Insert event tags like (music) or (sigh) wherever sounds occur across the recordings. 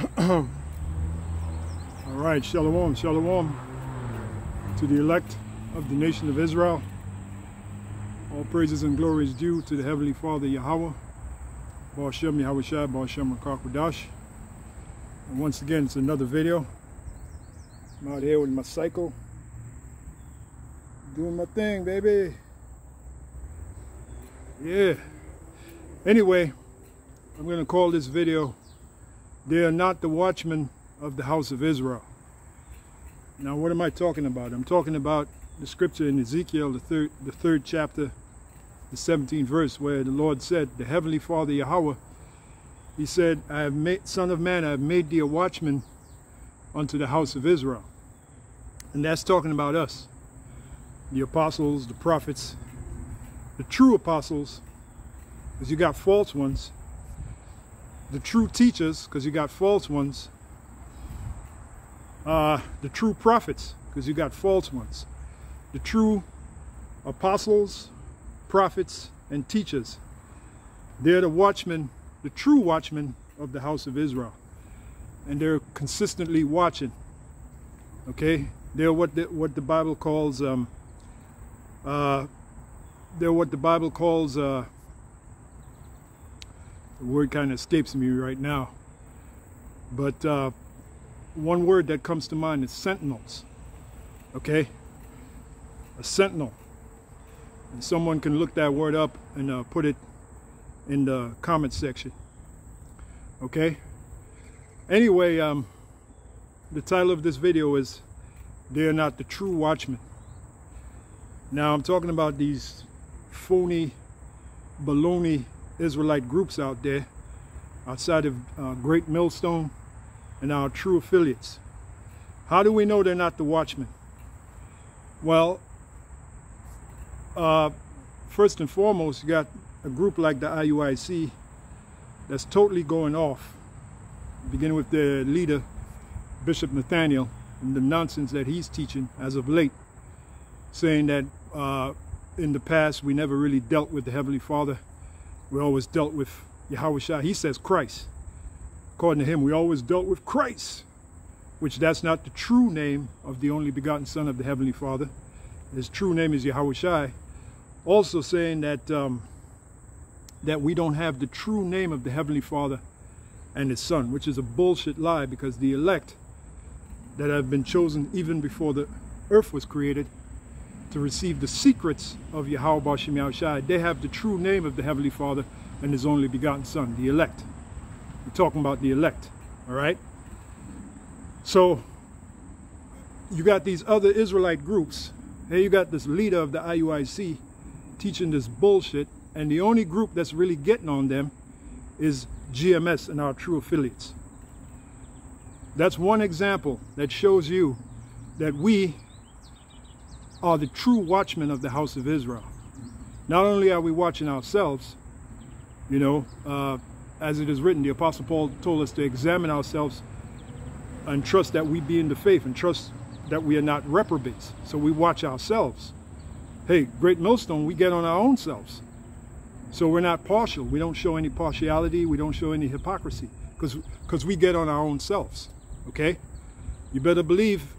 (clears throat) All right, shalom, shalom to the elect of the nation of Israel. All praises and glory is due to the Heavenly Father Yahweh, Baal Shem Yahweh Shai, Baal Shem Rakakwadash. And once again, it's another video. I'm out here with my cycle, doing my thing, baby. Yeah. Anyway, I'm going to call this video they are not the watchmen of the house of Israel. Now, what am I talking about? I'm talking about the scripture in Ezekiel, the third, the third chapter, the 17th verse, where the Lord said, the Heavenly Father Yahweh, He said, I have made, Son of Man, I have made thee a watchman unto the house of Israel. And that's talking about us, the apostles, the prophets, the true apostles, because you got false ones, the true teachers, because you got false ones, uh, the true prophets, because you got false ones, the true apostles, prophets, and teachers. They're the watchmen, the true watchmen of the house of Israel. And they're consistently watching. Okay? They're what the, what the Bible calls, um, uh, they're what the Bible calls uh, the word kind of escapes me right now. But uh, one word that comes to mind is sentinels. Okay? A sentinel. And someone can look that word up and uh, put it in the comment section. Okay? Anyway, um, the title of this video is They Are Not the True Watchmen. Now I'm talking about these phony baloney Israelite groups out there outside of uh, Great Millstone and our true affiliates. How do we know they're not the watchmen? Well, uh, first and foremost, you got a group like the IUIC that's totally going off, beginning with their leader, Bishop Nathaniel, and the nonsense that he's teaching as of late, saying that uh, in the past we never really dealt with the Heavenly Father we always dealt with Yahweh He says Christ. According to him, we always dealt with Christ, which that's not the true name of the only begotten Son of the Heavenly Father. His true name is Yahweh Also saying that um, that we don't have the true name of the Heavenly Father and His Son, which is a bullshit lie because the elect that have been chosen even before the earth was created to receive the secrets of Yahweh Bashem Shai. They have the true name of the Heavenly Father and His only begotten Son, the elect. We're talking about the elect, all right? So, you got these other Israelite groups. Hey, you got this leader of the IUIC teaching this bullshit, and the only group that's really getting on them is GMS and our true affiliates. That's one example that shows you that we are the true watchmen of the house of Israel. Not only are we watching ourselves, you know, uh, as it is written, the Apostle Paul told us to examine ourselves and trust that we be in the faith and trust that we are not reprobates. So we watch ourselves. Hey, Great Millstone, we get on our own selves. So we're not partial. We don't show any partiality. We don't show any hypocrisy because because we get on our own selves. Okay? You better believe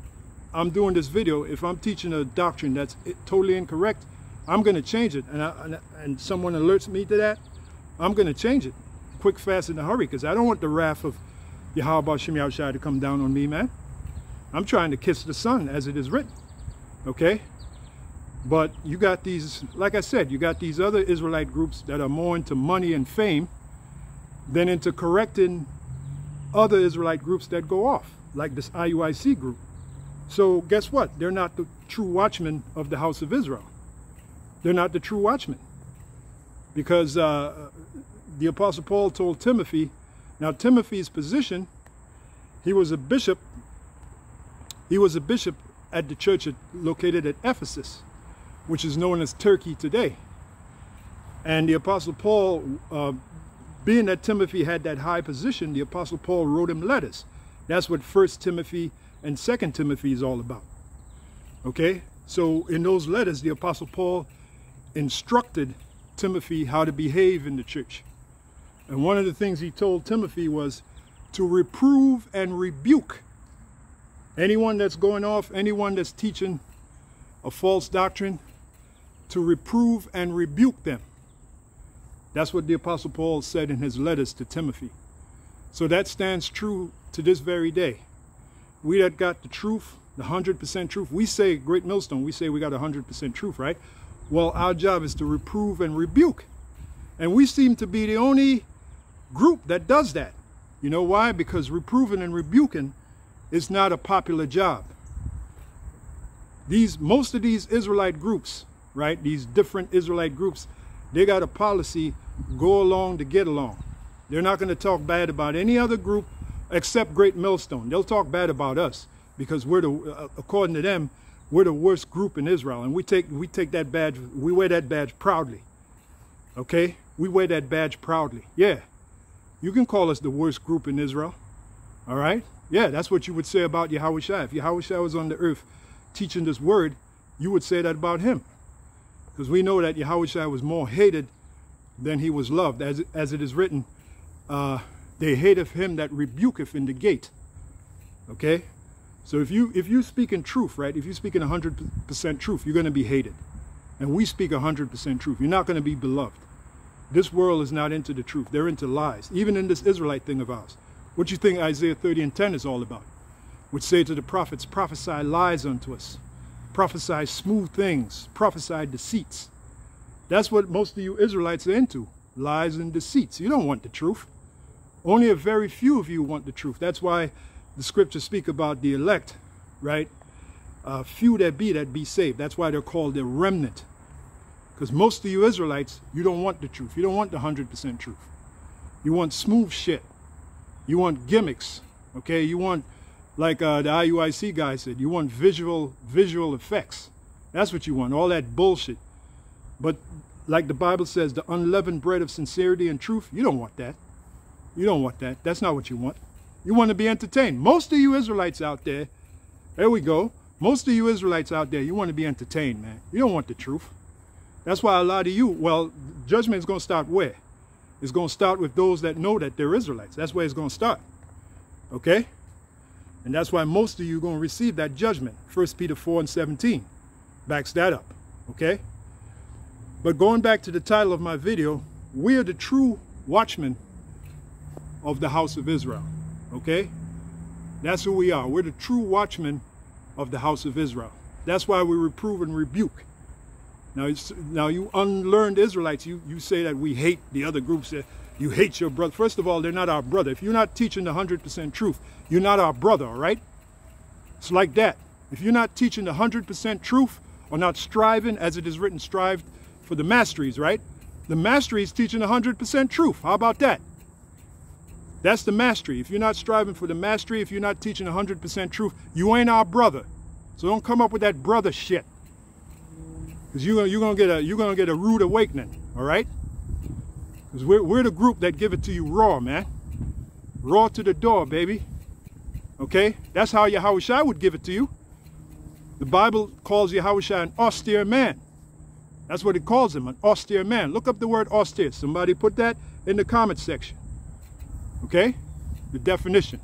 I'm doing this video, if I'm teaching a doctrine that's totally incorrect, I'm going to change it. And, I, and someone alerts me to that, I'm going to change it quick, fast, in a hurry because I don't want the wrath of Yahweh Shem Shai to come down on me, man. I'm trying to kiss the sun as it is written. Okay? But you got these, like I said, you got these other Israelite groups that are more into money and fame than into correcting other Israelite groups that go off, like this IUIC group. So guess what? They're not the true watchmen of the house of Israel. They're not the true watchmen. Because uh, the Apostle Paul told Timothy, now Timothy's position, he was a bishop, he was a bishop at the church located at Ephesus, which is known as Turkey today. And the Apostle Paul, uh, being that Timothy had that high position, the Apostle Paul wrote him letters. That's what First Timothy and Second Timothy is all about. Okay? So in those letters, the Apostle Paul instructed Timothy how to behave in the church. And one of the things he told Timothy was, to reprove and rebuke anyone that's going off, anyone that's teaching a false doctrine, to reprove and rebuke them. That's what the Apostle Paul said in his letters to Timothy. So that stands true to this very day. We that got the truth, the 100% truth, we say, Great Millstone, we say we got 100% truth, right? Well, our job is to reprove and rebuke. And we seem to be the only group that does that. You know why? Because reproving and rebuking is not a popular job. These most of these Israelite groups, right? These different Israelite groups, they got a policy go along to get along. They're not going to talk bad about any other group except Great Millstone. They'll talk bad about us because we're the, uh, according to them, we're the worst group in Israel, and we take we take that badge, we wear that badge proudly. Okay, we wear that badge proudly. Yeah, you can call us the worst group in Israel. All right, yeah, that's what you would say about Yahweh. If Yahweh was on the earth teaching this word, you would say that about him, because we know that Yahweh was more hated than he was loved, as as it is written. Uh, they hateth him that rebuketh in the gate. Okay? So if you if you speak in truth, right? If you speak in 100% truth, you're going to be hated. And we speak 100% truth. You're not going to be beloved. This world is not into the truth. They're into lies. Even in this Israelite thing of ours. What do you think Isaiah 30 and 10 is all about? Which say to the prophets, prophesy lies unto us. Prophesy smooth things. Prophesy deceits. That's what most of you Israelites are into. Lies and deceits. You don't want the truth. Only a very few of you want the truth. That's why the scriptures speak about the elect, right? Uh, few that be that be saved. That's why they're called the remnant. Because most of you Israelites, you don't want the truth. You don't want the 100% truth. You want smooth shit. You want gimmicks, okay? You want, like uh, the IUIC guy said, you want visual visual effects. That's what you want, all that bullshit. But like the Bible says, the unleavened bread of sincerity and truth, you don't want that. You don't want that. That's not what you want. You want to be entertained. Most of you Israelites out there, there we go. Most of you Israelites out there, you want to be entertained, man. You don't want the truth. That's why a lot of you, well, judgment is going to start where? It's going to start with those that know that they're Israelites. That's where it's going to start. Okay? And that's why most of you are going to receive that judgment. 1 Peter 4 and 17 backs that up. Okay? But going back to the title of my video, we are the true watchmen of the house of Israel. Okay? That's who we are. We're the true watchmen of the house of Israel. That's why we reprove and rebuke. Now, now you unlearned Israelites, you, you say that we hate the other groups, that you hate your brother. First of all, they're not our brother. If you're not teaching the 100% truth, you're not our brother, all right? It's like that. If you're not teaching the 100% truth or not striving, as it is written, strive for the masteries, right? The mastery is teaching 100% truth. How about that? That's the mastery. If you're not striving for the mastery, if you're not teaching 100% truth, you ain't our brother. So don't come up with that brother shit. Because you're, you're going to get a you're gonna get a rude awakening, all right? Because we're, we're the group that give it to you raw, man. Raw to the door, baby. Okay? That's how Yahushua would give it to you. The Bible calls Yahushua an austere man. That's what it calls him, an austere man. Look up the word austere. Somebody put that in the comment section. Okay? The definition.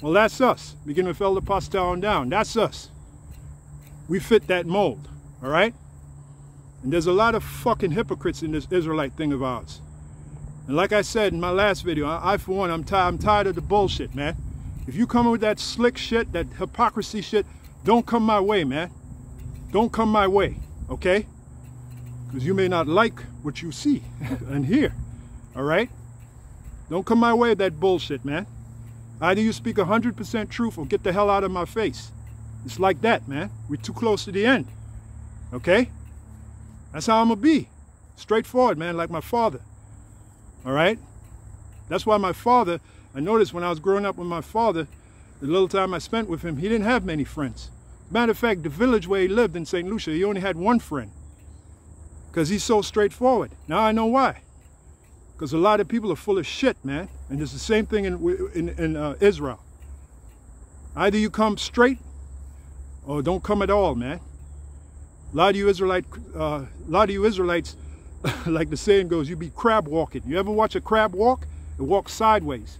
Well, that's us. Beginning with Elder Pastor on down. That's us. We fit that mold. All right? And there's a lot of fucking hypocrites in this Israelite thing of ours. And like I said in my last video, I, I for one, I'm, I'm tired of the bullshit, man. If you come with that slick shit, that hypocrisy shit, don't come my way, man. Don't come my way, okay? Because you may not like what you see (laughs) and hear, all right? Don't come my way with that bullshit, man. Either you speak 100% truth or get the hell out of my face. It's like that, man. We're too close to the end. Okay? That's how I'm going to be. Straightforward, man, like my father. All right? That's why my father, I noticed when I was growing up with my father, the little time I spent with him, he didn't have many friends. Matter of fact, the village where he lived in St. Lucia, he only had one friend. Because he's so straightforward. Now I know why. Because a lot of people are full of shit, man. And it's the same thing in, in, in uh, Israel. Either you come straight or don't come at all, man. A lot of you Israelite, uh, a lot of you Israelites, (laughs) like the saying goes, you be crab walking. You ever watch a crab walk? It walks sideways.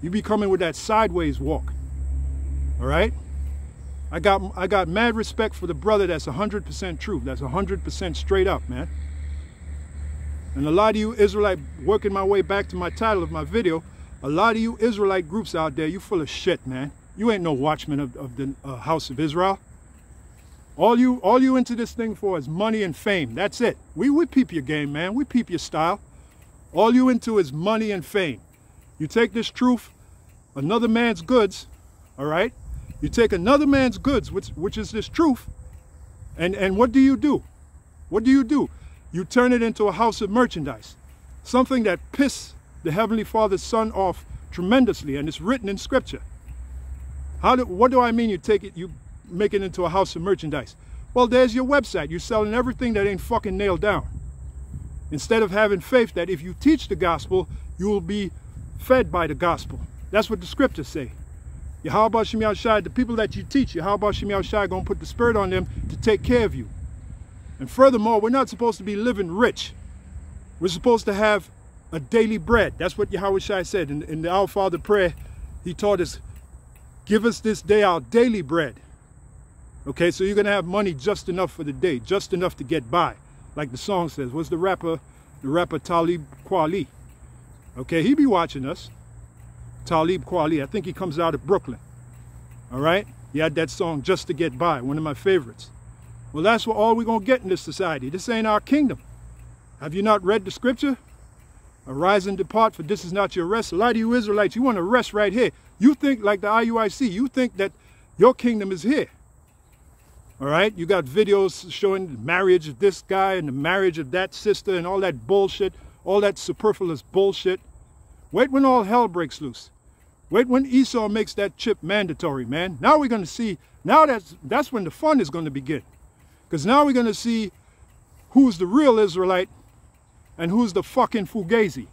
You be coming with that sideways walk. All right? I got I got mad respect for the brother that's 100% truth. That's 100% straight up, man. And a lot of you Israelite, working my way back to my title of my video, a lot of you Israelite groups out there, you full of shit, man. You ain't no watchman of, of the uh, house of Israel. All you all you into this thing for is money and fame. That's it. We, we peep your game, man. We peep your style. All you into is money and fame. You take this truth, another man's goods, all right? You take another man's goods, which, which is this truth, and, and what do you do? What do you do? You turn it into a house of merchandise. Something that piss the Heavenly Father's Son off tremendously, and it's written in Scripture. How do, what do I mean you take it, you make it into a house of merchandise? Well, there's your website. You're selling everything that ain't fucking nailed down. Instead of having faith that if you teach the gospel, you will be fed by the gospel. That's what the scriptures say. Yahweh Shem Shai, the people that you teach, Yahweh Shem Shai going to put the spirit on them to take care of you. And furthermore, we're not supposed to be living rich. We're supposed to have a daily bread. That's what Yahweh Shai said in, in the Our Father prayer. He taught us, give us this day our daily bread. Okay, so you're going to have money just enough for the day, just enough to get by. Like the song says. What's the rapper, the rapper Talib Kweli? Okay, he be watching us. Talib Kweli. I think he comes out of Brooklyn. All right? He had that song, Just to Get By, one of my favorites. Well, that's what all we're going to get in this society. This ain't our kingdom. Have you not read the scripture? Arise and depart, for this is not your rest. A lot of you Israelites, you want to rest right here. You think, like the IUIC, you think that your kingdom is here. All right? You got videos showing the marriage of this guy and the marriage of that sister and all that bullshit, all that superfluous bullshit. Wait when all hell breaks loose. Wait when Esau makes that chip mandatory, man. Now we're going to see, now that's, that's when the fun is going to begin. Because now we're going to see who's the real Israelite and who's the fucking fugazi.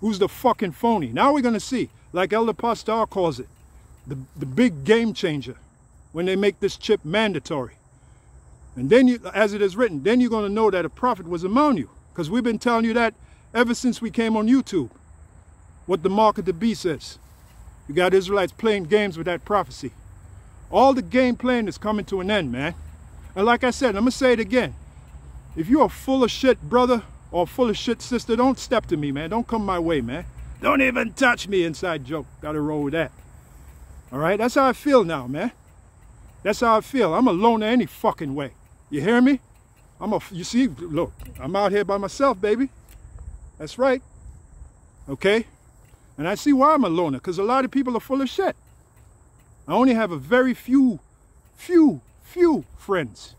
Who's the fucking phony. Now we're going to see, like Elder Pastor calls it, the, the big game changer when they make this chip mandatory. And then, you, as it is written, then you're going to know that a prophet was among you. Because we've been telling you that ever since we came on YouTube. What the mark of the beast is. You got Israelites playing games with that prophecy. All the game playing is coming to an end, man. And like I said, I'm going to say it again. If you're full of shit, brother, or full of shit, sister, don't step to me, man. Don't come my way, man. Don't even touch me, inside joke. Got to roll with that. All right? That's how I feel now, man. That's how I feel. I'm a loner any fucking way. You hear me? I'm a, you see, look, I'm out here by myself, baby. That's right. Okay? And I see why I'm a loner, because a lot of people are full of shit. I only have a very few, few, few friends.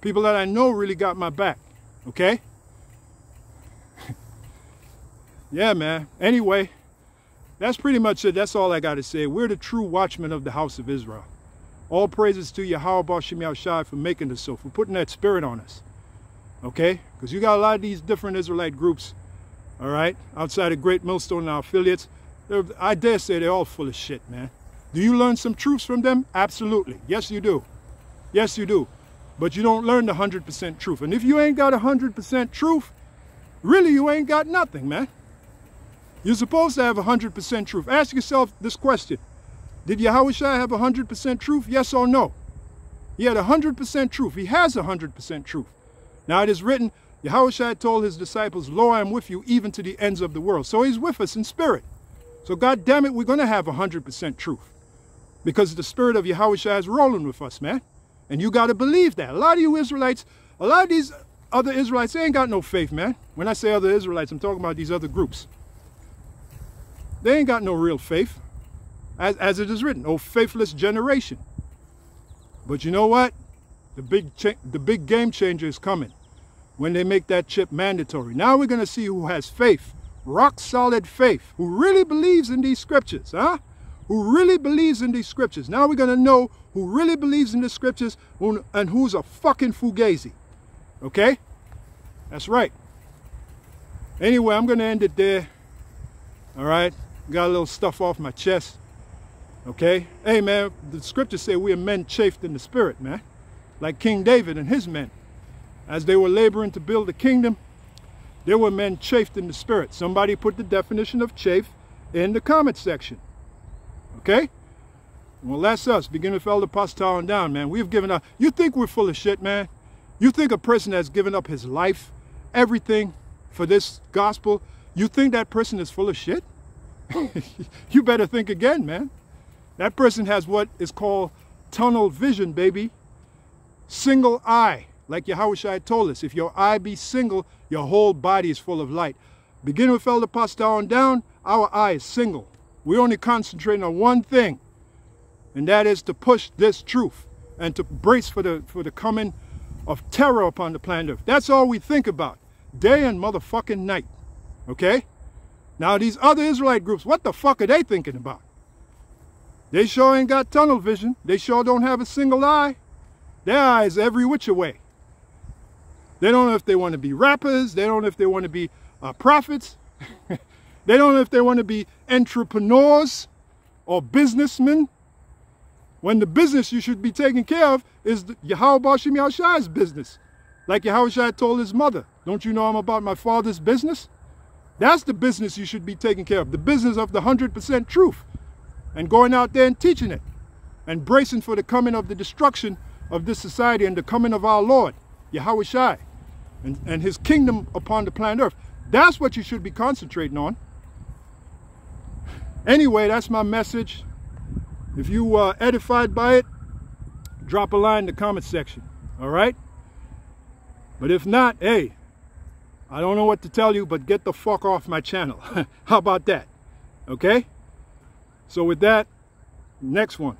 People that I know really got my back. Okay? (laughs) yeah, man. Anyway, that's pretty much it. That's all I got to say. We're the true watchmen of the house of Israel. All praises to you, Yahweh Shem Shai for making us so, for putting that spirit on us. Okay? Because you got a lot of these different Israelite groups all right, outside of Great Millstone and our affiliates, I dare say they're all full of shit, man. Do you learn some truths from them? Absolutely. Yes, you do. Yes, you do. But you don't learn the 100% truth. And if you ain't got 100% truth, really you ain't got nothing, man. You're supposed to have 100% truth. Ask yourself this question. Did Yahweh Shai have 100% truth? Yes or no? He had 100% truth. He has 100% truth. Now it is written, Yahushua told his disciples, Lo, I am with you even to the ends of the world. So he's with us in spirit. So God damn it, we're going to have 100% truth. Because the spirit of Yahushua is rolling with us, man. And you got to believe that. A lot of you Israelites, a lot of these other Israelites, they ain't got no faith, man. When I say other Israelites, I'm talking about these other groups. They ain't got no real faith. As, as it is written, oh faithless generation. But you know what? The big, the big game changer is coming when they make that chip mandatory. Now we're going to see who has faith, rock solid faith, who really believes in these scriptures, huh? Who really believes in these scriptures. Now we're going to know who really believes in the scriptures and who's a fucking fugazi. Okay? That's right. Anyway, I'm going to end it there. All right? Got a little stuff off my chest. Okay? Hey, man, the scriptures say we are men chafed in the spirit, man. Like King David and his men. As they were laboring to build the kingdom, there were men chafed in the spirit. Somebody put the definition of chafe in the comment section. Okay? Well, that's us, with Elder Pastor and down, man. We've given up. You think we're full of shit, man? You think a person that's given up his life, everything for this gospel, you think that person is full of shit? (laughs) you better think again, man. That person has what is called tunnel vision, baby. Single eye, like Yahushua told us. If your eye be single, your whole body is full of light. Beginning with Elder Pastor on down, our eye is single. We're only concentrating on one thing, and that is to push this truth and to brace for the, for the coming of terror upon the planet Earth. That's all we think about, day and motherfucking night, okay? Now these other Israelite groups, what the fuck are they thinking about? They sure ain't got tunnel vision. They sure don't have a single eye. Their eyes every which way. They don't know if they want to be rappers. They don't know if they want to be uh, prophets. (laughs) they don't know if they want to be entrepreneurs or businessmen. When the business you should be taking care of is Yahweh Bashim business. Like Yahweh told his mother, don't you know I'm about my father's business? That's the business you should be taking care of. The business of the 100% truth. And going out there and teaching it. And bracing for the coming of the destruction of this society and the coming of our Lord, Yahweh Shai and, and his kingdom upon the planet Earth. That's what you should be concentrating on. Anyway, that's my message. If you are uh, edified by it, drop a line in the comment section. All right? But if not, hey, I don't know what to tell you, but get the fuck off my channel. (laughs) How about that? Okay? So with that, next one.